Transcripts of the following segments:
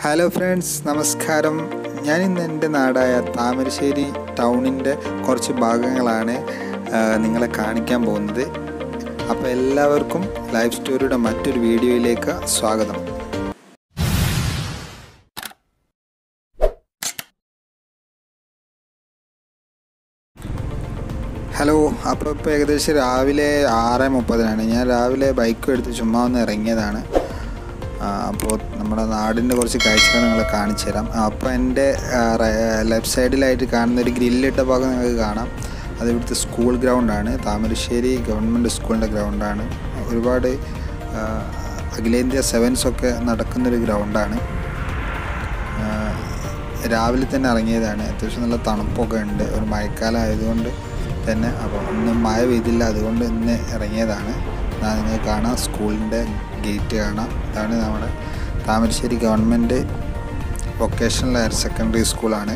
Hello friends നമസ്കാരം. ഞാൻ ഇന്ന് എന്റെ നാടായ താമരശ്ശേരി ടൗണിന്റെ കുറച്ച് ഭാഗങ്ങളാണ് നിങ്ങളെ കാണിക്കാൻ പോകുന്നത്. അപ്പോൾ എല്ലാവർക്കും ലൈഫ് സ്റ്റോറിയുടെ മറ്റൊരു വീഡിയോയിലേക്ക് സ്വാഗതം. ഹലോ അപ്പോൾ ഇപ്പോൾ ഏകദേശം രാവിലെ ആറ് മുപ്പതിനാണ്. ഞാൻ രാവിലെ ബൈക്കും എടുത്ത് ചുമ്മാ ഒന്ന് ഇറങ്ങിയതാണ്. അപ്പോൾ നമ്മുടെ നാടിന്റെ കുറച്ച് കാഴ്ചകൾ നിങ്ങളെ കാണിച്ചു തരാം. അപ്പോൾ എന്റെ ലെഫ്റ്റ് സൈഡിലായിട്ട് കാണുന്ന ഒരു ഗ്രില്ലിട്ട ഭാഗം നിങ്ങൾക്ക് കാണാം. അത് ഇവിടുത്തെ സ്കൂൾ ഗ്രൗണ്ടാണ്. താമരശ്ശേരി ഗവൺമെന്റ് സ്കൂളിന്റെ ഗ്രൗണ്ടാണ്. ഒരുപാട് അഖിലേന്ത്യാ സെവൻസ് ഒക്കെ നടക്കുന്നൊരു ഗ്രൗണ്ടാണ്. രാവിലെ തന്നെ ഇറങ്ങിയതാണ്. അത്യാവശ്യം നല്ല തണുപ്പൊക്കെ ഉണ്ട്. ഒരു മഴക്കാലം ആയതുകൊണ്ട് തന്നെ. അപ്പോൾ ഇന്ന് മഴ പെയ്തില്ല. അതുകൊണ്ട് ഇന്ന് ഇറങ്ങിയതാണ്. നിങ്ങൾ കാണാം. സ്കൂളിന്റെ ഗേറ്റ് കാണാം. ഇതാണ് നമ്മുടെ Thamarassery government vocational higher secondary സ്കൂളാണ്.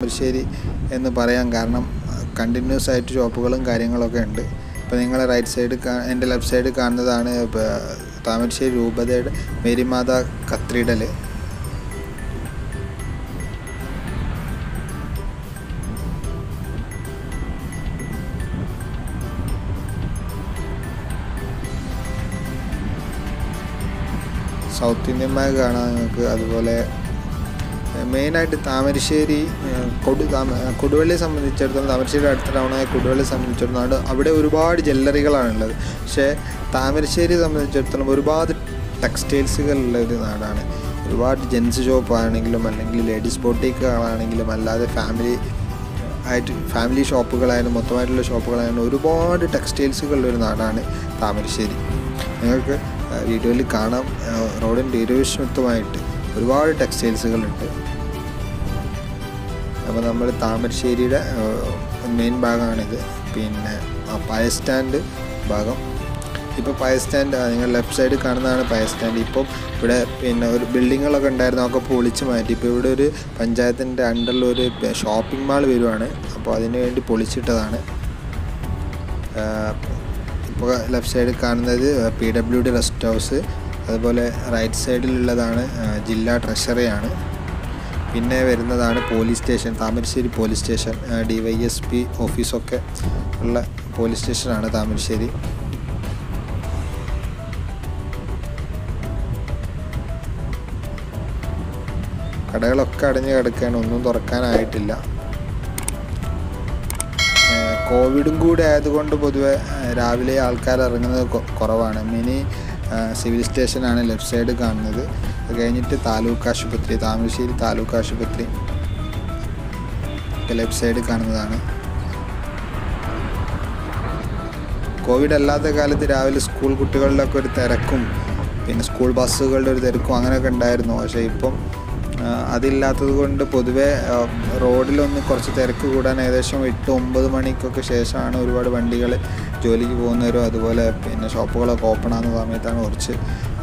താമരശ്ശേരി എന്ന് പറയാൻ കാരണം കണ്ടിന്യൂസ് ആയിട്ട് ഷോപ്പുകളും കാര്യങ്ങളൊക്കെ ഉണ്ട്. ഇപ്പോൾ നിങ്ങൾ റൈറ്റ് സൈഡ് എന്റെ ലെഫ്റ്റ് സൈഡ് കാണുന്നതാണ് താമരശ്ശേരി രൂപതയുടെ Marymatha cathedral South Indian Bank കാണാം നിങ്ങൾക്ക്. അതുപോലെ മെയിനായിട്ട് താമരശ്ശേരി കൊടു കൊടുവള്ളിയെ സംബന്ധിച്ചിടത്തോളം താമരശ്ശേരി അടുത്ത ടൗണായ കൊടുവള്ളിയെ സംബന്ധിച്ചിടത്തോളം അവിടെ ഒരുപാട് ജ്വല്ലറികളാണുള്ളത്. പക്ഷേ താമരശ്ശേരി സംബന്ധിച്ചിടത്തോളം ഒരുപാട് ടെക്സ്റ്റൈൽസുകളുള്ള ഒരു നാടാണ്. ഒരുപാട് ജെൻസ് ഷോപ്പ് ആണെങ്കിലും അല്ലെങ്കിൽ ലേഡീസ് ബോട്ടിക്കുകളാണെങ്കിലും അല്ലാതെ ഫാമിലി ആയിട്ട് ഫാമിലി ഷോപ്പുകളായാലും മൊത്തമായിട്ടുള്ള ഷോപ്പുകളായാലും ഒരുപാട് ടെക്സ്റ്റൈൽസുകളുള്ള ഒരു നാടാണ് താമരശ്ശേരി. നിങ്ങൾക്ക് വീഡിയോയിൽ കാണാം. റോഡിന്റെ ഇരുവശത്തുമായിട്ട് ഒരുപാട് ടെക്സ്റ്റൈൽസുകളുണ്ട്. അപ്പോൾ നമ്മൾ താമരശ്ശേരിയുടെ മെയിൻ ഭാഗമാണിത്. പിന്നെ ആ പഴയ സ്റ്റാൻഡ് ഭാഗം. ഇപ്പോൾ പയ സ്റ്റാൻഡ് നിങ്ങൾ ലെഫ്റ്റ് സൈഡ് കാണുന്നതാണ് പയ സ്റ്റാൻഡ്. ഇപ്പം ഇവിടെ പിന്നെ ഒരു ബിൽഡിങ്ങുകളൊക്കെ ഉണ്ടായിരുന്നു അതൊക്കെ പൊളിച്ച് മാറ്റി. ഇപ്പോൾ ഇവിടെ ഒരു പഞ്ചായത്തിന്റെ അണ്ടറിൽ ഒരു ഷോപ്പിംഗ് മാൾ വരുവാണ്. അപ്പോൾ അതിന് വേണ്ടി പൊളിച്ചിട്ടതാണ്. ഇപ്പോൾ ലെഫ്റ്റ് സൈഡിൽ കാണുന്നത് P W D rest house അതുപോലെ റൈറ്റ് സൈഡിലുള്ളതാണ് ജില്ലാ ട്രഷറിയാണ് പിന്നെ വരുന്നതാണ് police station Thamarassery police station D Y S P ഓഫീസൊക്കെ ഉള്ള പോലീസ് സ്റ്റേഷനാണ് താമരശ്ശേരി. കടകളൊക്കെ അടഞ്ഞു കിടക്കുകയാണ് ഒന്നും തുറക്കാനായിട്ടില്ല. കോവിഡും കൂടെ ആയതുകൊണ്ട് പൊതുവെ രാവിലെ ആൾക്കാർ ഇറങ്ങുന്നത് കുറവാണ്. മിനി സിവിൽ സ്റ്റേഷനാണ് ലെഫ്റ്റ് സൈഡ് കാണുന്നത്. അത് കഴിഞ്ഞിട്ട് താലൂക്ക് ആശുപത്രി താമരശ്ശേരി താലൂക്ക് ആശുപത്രി ലെഫ്റ്റ് സൈഡ് കാണുന്നതാണ്. കോവിഡ് അല്ലാത്ത കാലത്ത് രാവിലെ സ്കൂൾ കുട്ടികളിലൊക്കെ ഒരു തിരക്കും പിന്നെ സ്കൂൾ ബസ്സുകളുടെ ഒരു തിരക്കും അങ്ങനെയൊക്കെ ഉണ്ടായിരുന്നു. പക്ഷേ ഇപ്പം അതില്ലാത്തത് കൊണ്ട് പൊതുവെ റോഡിലൊന്ന് കുറച്ച് തിരക്ക് കൂടാൻ ഏകദേശം എട്ട് ഒമ്പത് മണിക്കൊക്കെ ശേഷമാണ് ഒരുപാട് വണ്ടികൾ ജോലിക്ക് പോകുന്നവരും അതുപോലെ പിന്നെ ഷോപ്പുകളൊക്കെ ഓപ്പൺ ആകുന്ന സമയത്താണ് കുറച്ച്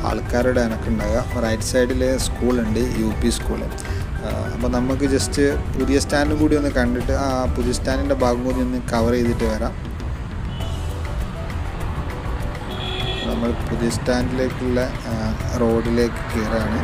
ആൾക്കാരുടെ എനക്കുണ്ടാകുക റൈറ്റ് സൈഡിൽ സ്കൂളുണ്ട് യു പി സ്കൂൾ അപ്പോൾ നമുക്ക് ജസ്റ്റ് പുതിയ സ്റ്റാൻഡും കൂടി ഒന്ന് കണ്ടിട്ട് ആ പുതിയ സ്റ്റാൻഡിന്റെ ഭാഗം കൂടി ഒന്ന് കവർ ചെയ്തിട്ട് വരാം. നമ്മൾ പുതിയ സ്റ്റാൻഡിലേക്കുള്ള റോഡിലേക്ക് കയറാണ്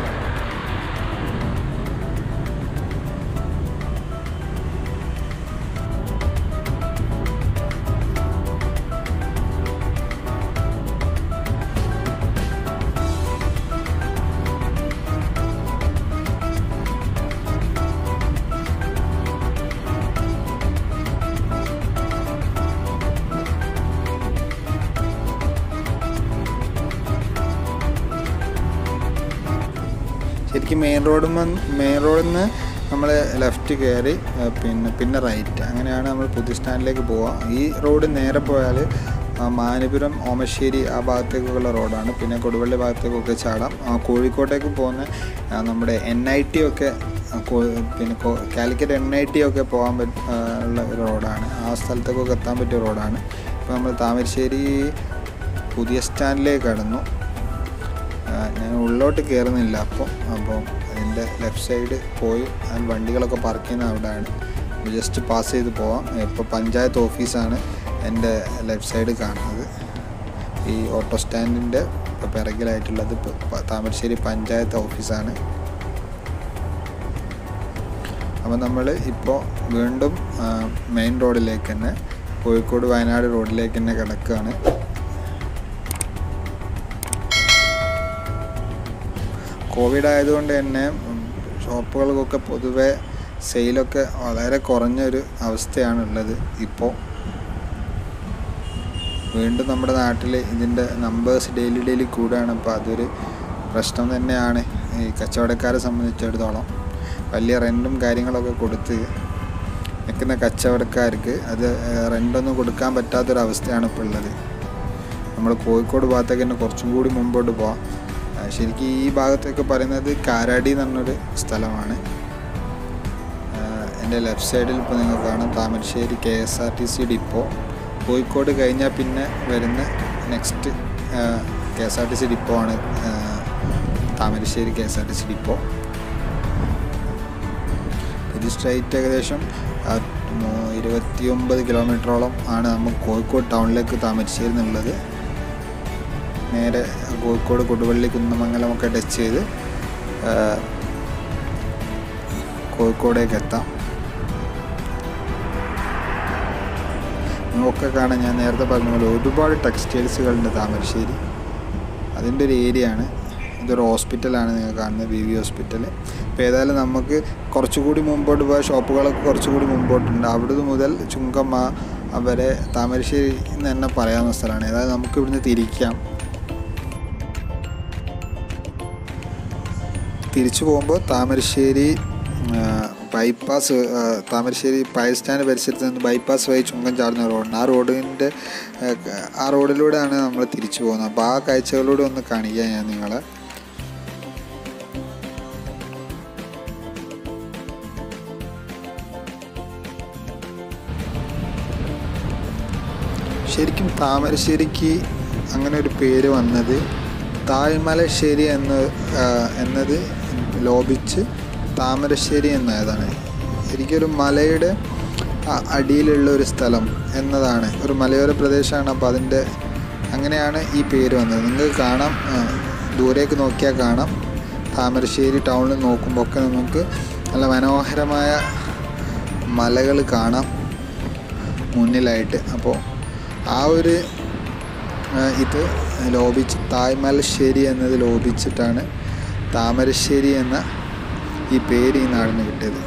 ശരിക്കും മെയിൻ റോഡിൽ മെയിൻ റോഡിൽ നിന്ന് നമ്മൾ ലെഫ്റ്റ് കയറി പിന്നെ പിന്നെ റൈറ്റ് അങ്ങനെയാണ് നമ്മൾ പുതിയ സ്റ്റാൻഡിലേക്ക് പോവുക. ഈ റോഡ് നേരെ പോയാൽ മാനപുരം ഓമശ്ശേരി ആ ഭാഗത്തേക്കുള്ള റോഡാണ് പിന്നെ കൊടുവള്ളി ഭാഗത്തേക്കൊക്കെ ചാടാം. കോഴിക്കോട്ടേക്ക് പോകുന്ന നമ്മുടെ എൻ ഐ ടി ഒക്കെ പിന്നെ കാലിക്കറ്റ് എൻ ഐ ടി ഒക്കെ പോകാൻ പറ്റുള്ള ഒരു റോഡാണ് ആ സ്ഥലത്തേക്കൊക്കെ എത്താൻ പറ്റിയ റോഡാണ് ഇപ്പോൾ നമ്മൾ താമരശ്ശേരി പുതിയ സ്റ്റാൻഡിലേക്ക് കടന്നു. ഞാൻ ഉള്ളോട്ട് കയറുന്നില്ല അപ്പോൾ അപ്പോൾ അതിന്റെ ലെഫ്റ്റ് സൈഡ് പോയി ആ വണ്ടികളൊക്കെ പാർക്ക് ചെയ്യുന്ന അവിടെയാണ്. ജസ്റ്റ് പാസ് ചെയ്ത് പോവാം. ഇപ്പോൾ പഞ്ചായത്ത് ഓഫീസാണ് എന്റെ ലെഫ്റ്റ് സൈഡ് കാണുന്നത്. ഈ ഓട്ടോ സ്റ്റാൻഡിന്റെ പിറകിലായിട്ടുള്ളത് താമരശ്ശേരി പഞ്ചായത്ത് ഓഫീസാണ്. അപ്പോൾ നമ്മൾ ഇപ്പോൾ വീണ്ടും മെയിൻ റോഡിലേക്ക് തന്നെ കോഴിക്കോട് വയനാട് റോഡിലേക്ക് തന്നെ കിടക്കുകയാണ്. കോവിഡ് ആയതുകൊണ്ട് തന്നെ ഷോപ്പുകൾക്കൊക്കെ പൊതുവെ സെയിലൊക്കെ വളരെ കുറഞ്ഞൊരു അവസ്ഥയാണ് ഉള്ളത് ഇപ്പോൾ വീണ്ടും നമ്മുടെ നാട്ടിൽ ഇതിന്റെ നമ്പേഴ്സ് ഡെയിലി ഡെയിലി കൂടുകയാണ് അപ്പോൾ അതൊരു പ്രശ്നം തന്നെയാണ്. ഈ കച്ചവടക്കാരെ സംബന്ധിച്ചിടത്തോളം വലിയ റെന്റും കാര്യങ്ങളൊക്കെ കൊടുത്ത് നിൽക്കുന്ന കച്ചവടക്കാർക്ക് അത് റെന്റൊന്നും കൊടുക്കാൻ പറ്റാത്തൊരവസ്ഥയാണ് ഇപ്പോൾ ഉള്ളത്. നമ്മൾ കോഴിക്കോട് ഭാഗത്തേക്ക് തന്നെ കുറച്ചും കൂടി മുമ്പോട്ട് ആ, ശരിക്കും ഈ ഭാഗത്തൊക്കെ പറയുന്നത് കാരാടി എന്ന് പറഞ്ഞൊരു സ്ഥലമാണ്. എന്റെ ലെഫ്റ്റ് സൈഡിൽ ഇപ്പോൾ നിങ്ങൾ കാണാം Thamarassery K S R T C depot. Kozhikode കഴിഞ്ഞാൽ പിന്നെ വരുന്ന next K S R T C depot ആണ് Thamarassery K S R T C depot. ഇത് സ്ട്രൈറ്റ് ഏകദേശം ഇരുപത്തിയൊമ്പത് കിലോമീറ്ററോളം ആണ് നമുക്ക് കോഴിക്കോട് ടൗണിലേക്ക് താമരശ്ശേരി എന്നുള്ളത്. നേരെ കോഴിക്കോട് കൊടുവള്ളി കുന്നമംഗലമൊക്കെ ടച്ച് ചെയ്ത് കോഴിക്കോടേക്ക് എത്താം. ഒക്കെ കാണാൻ ഞാൻ നേരത്തെ പറഞ്ഞ പോലെ ഒരുപാട് ടെക്സ്റ്റൈൽസുകളുണ്ട് താമരശ്ശേരി. അതിന്റെ ഒരു ഏരിയ ആണ്. ഇതൊരു ഹോസ്പിറ്റലാണ് നിങ്ങൾ കാണുന്നത് ബി വി ഹോസ്പിറ്റൽ ഇപ്പോൾ ഏതായാലും നമുക്ക് കുറച്ചുകൂടി മുമ്പോട്ട് പോയ ഷോപ്പുകളൊക്കെ കുറച്ചുകൂടി മുമ്പോട്ടുണ്ട്. അവിടുന്ന് മുതൽ ചുങ്കമ്മ വരെ താമരശ്ശേരി എന്ന് തന്നെ പറയാവുന്ന സ്ഥലമാണ്. ഏതായാലും നമുക്ക് ഇവിടുന്ന് തിരിക്കാം. തിരിച്ചു പോകുമ്പോൾ താമരശ്ശേരി ബൈപ്പാസ് താമരശ്ശേരി പയൽ സ്റ്റാൻഡ് പരിസരത്ത് നിന്ന് ബൈപ്പാസ് വഴി ചുങ്കം ചാടുന്ന റോഡാണ് ആ റോഡിന്റെ ആ റോഡിലൂടെയാണ് നമ്മൾ തിരിച്ചു പോകുന്നത്. അപ്പോൾ ആ കാഴ്ചകളിലൂടെ ഒന്ന് കാണിക്കാം ഞാൻ നിങ്ങളെ. ശരിക്കും താമരശ്ശേരിക്ക് അങ്ങനെ ഒരു പേര് വന്നത് താഴ്മലശ്ശേരി എന്ന് എന്നത് ലോപിച്ച് താമരശ്ശേരി എന്നതാണ് ശരിക്കൊരു മലയുടെ അടിയിലുള്ള ഒരു സ്ഥലം എന്നതാണ്. ഒരു മലയോര പ്രദേശമാണ്. അപ്പോൾ അതിന്റെ അങ്ങനെയാണ് ഈ പേര് വന്നത്. നിങ്ങൾക്ക് കാണാം ദൂരേക്ക് നോക്കിയാൽ കാണാം. താമരശ്ശേരി ടൗണിൽ നോക്കുമ്പോൾ ഒക്കെ നമുക്ക് നല്ല മനോഹരമായ മലകൾ കാണാം മുന്നിലായിട്ട്. അപ്പോൾ ആ ഒരു ഇത് ലോപിച്ച് തായ്മലശ്ശേരി എന്നത് ലോപിച്ചിട്ടാണ് താമരശ്ശേരി എന്ന ഈ പേര് ഈ നാടിന് കിട്ടിയത്.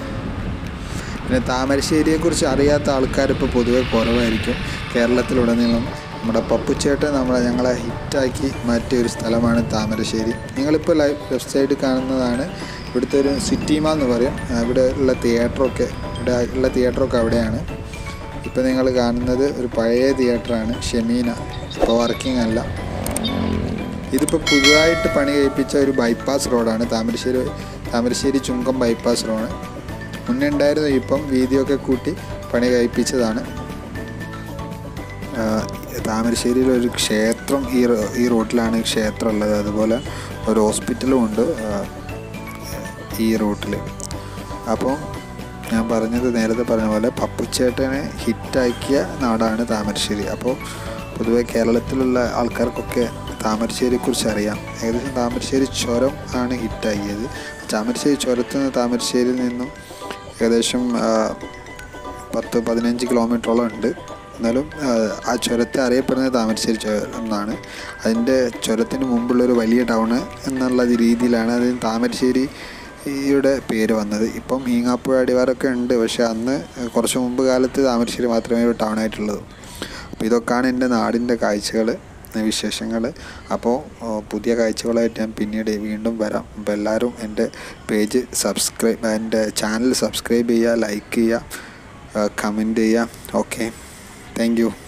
പിന്നെ താമരശ്ശേരിയെക്കുറിച്ച് അറിയാത്ത ആൾക്കാർ ഇപ്പോൾ പൊതുവെ കുറവായിരിക്കും. കേരളത്തിലുടനീളം നമ്മുടെ പപ്പുച്ചേട്ടൻ നമ്മളെ ഞങ്ങളെ ഹിറ്റാക്കി മാറ്റിയ ഒരു സ്ഥലമാണ് താമരശ്ശേരി. നിങ്ങളിപ്പോൾ ലൈവ് വെബ്സൈറ്റ് കാണുന്നതാണ്. ഇവിടുത്തെ ഒരു സിറ്റിമ എന്ന് പറയും. ഇവിടെ ഉള്ള തിയേറ്ററൊക്കെ ഇവിടെ ഉള്ള തിയേറ്ററൊക്കെ അവിടെയാണ്. ഇപ്പോൾ നിങ്ങൾ കാണുന്നത് ഒരു പഴയ തിയേറ്ററാണ്. ഷെമീന. ഇപ്പോൾ വർക്കിംഗ് അല്ല. ഇതിപ്പോൾ പുതുതായിട്ട് പണി കഴിപ്പിച്ച ഒരു ബൈപ്പാസ് റോഡാണ് താമരശ്ശേരി താമരശ്ശേരി ചുങ്കം ബൈപ്പാസ് റോഡ് മുന്നേ ഉണ്ടായിരുന്നു ഇപ്പം വീതിയൊക്കെ കൂട്ടി പണി കഴിപ്പിച്ചതാണ്. താമരശ്ശേരിയിൽ ഒരു ക്ഷേത്രം ഈ ഈ റോട്ടിലാണ് ക്ഷേത്രം ഉള്ളത് അതുപോലെ ഒരു ഹോസ്പിറ്റലും ഉണ്ട് ഈ റൂട്ടിൽ അപ്പോൾ ഞാൻ പറഞ്ഞത് നേരത്തെ പറഞ്ഞ പോലെ പപ്പുച്ചേട്ടനെ ഹിറ്റാക്കിയ നാടാണ് താമരശ്ശേരി. അപ്പോൾ പൊതുവെ കേരളത്തിലുള്ള ആൾക്കാർക്കൊക്കെ താമരശ്ശേരിയെക്കുറിച്ച് അറിയാം. ഏകദേശം താമരശ്ശേരി ചുരം ആണ് ഹിറ്റാക്കിയത്. താമരശ്ശേരി ചുരത്തു നിന്ന് താമരശ്ശേരിയിൽ നിന്നും ഏകദേശം പത്ത് പതിനഞ്ച് കിലോമീറ്ററോളം ഉണ്ട്. എന്നാലും ആ, ചുരത്തെ അറിയപ്പെടുന്നത് താമരശ്ശേരി ചുരം എന്നാണ്. അതിന്റെ ചുരത്തിന് മുമ്പുള്ളൊരു വലിയ ടൗൺ എന്നുള്ള രീതിയിലാണ് അതിന് താമരശ്ശേരി യുടെ പേര് വന്നത്. ഇപ്പം ഈങ്ങാപ്പുഴ അടിവാരമൊക്കെ ഉണ്ട്. പക്ഷേ അന്ന് കുറച്ച് മുമ്പ് കാലത്ത് താമരശ്ശേരി മാത്രമേ ഒരു ടൗൺ ആയിട്ടുള്ളൂ. അപ്പോൾ ഇതൊക്കെയാണ് എന്റെ നാടിന്റെ കാഴ്ചകൾ വിശേഷങ്ങൾ അപ്പോൾ പുതിയ കാഴ്ചകളായിട്ട് ഞാൻ പിന്നീട് വീണ്ടും വരാം. അപ്പോൾ എല്ലാവരും എന്റെ പേജ് സബ്സ്ക്രൈബ് എന്റെ ചാനൽ സബ്സ്ക്രൈബ് ചെയ്യുക ലൈക്ക് ചെയ്യുക കമന്റ് ചെയ്യുക. ഓക്കെ. താങ്ക്